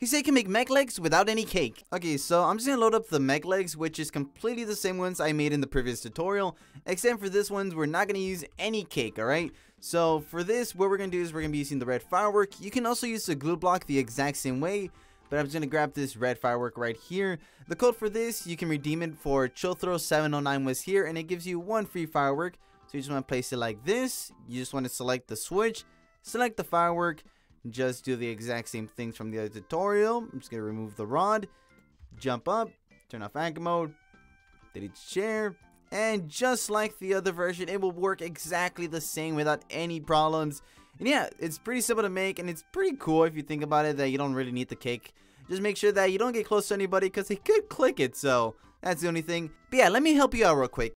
He said he can make mech legs without any cake. Okay, so I'm just gonna load up the mech legs, which is completely the same ones I made in the previous tutorial, except for this ones, we're not gonna use any cake, alright? So for this, what we're gonna do is we're gonna be using the red firework. You can also use the glue block the exact same way, but I'm just gonna grab this red firework right here. The code for this, you can redeem it for Chillthrill709 was here, and it gives you one free firework. So you just wanna place it like this. You just wanna select the switch, select the firework, just do the exact same things from the other tutorial. I'm just going to remove the rod, jump up, turn off anchor mode, delete share, and just like the other version, it will work exactly the same without any problems. And yeah, it's pretty simple to make, and it's pretty cool if you think about it that you don't really need the cake. Just make sure that you don't get close to anybody because they could click it, so that's the only thing. But yeah, let me help you out real quick.